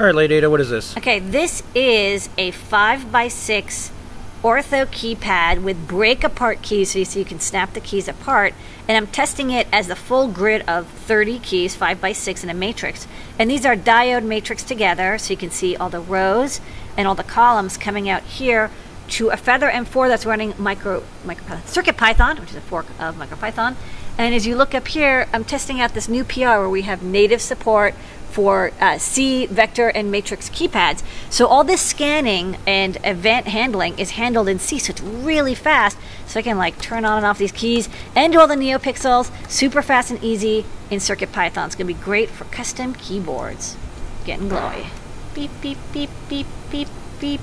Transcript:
All right, Lady Ada, what is this? Okay, this is a 5x6 ortho keypad with break apart keys so you, can snap the keys apart. And I'm testing it as the full grid of 30 keys, 5x6 in a matrix. And these are diode matrix together so you can see all the rows and all the columns coming out here to a Feather M4 that's running micro, micro Circuit Python, which is a fork of MicroPython. And as you look up here, I'm testing out this new PR where we have native support for uh, C, vector, and matrix keypads. So all this scanning and event handling is handled in C, so it's really fast. So I can like turn on and off these keys and do all the NeoPixels super fast and easy in CircuitPython. It's gonna be great for custom keyboards. Getting glowy. Beep, beep, beep, beep, beep, beep.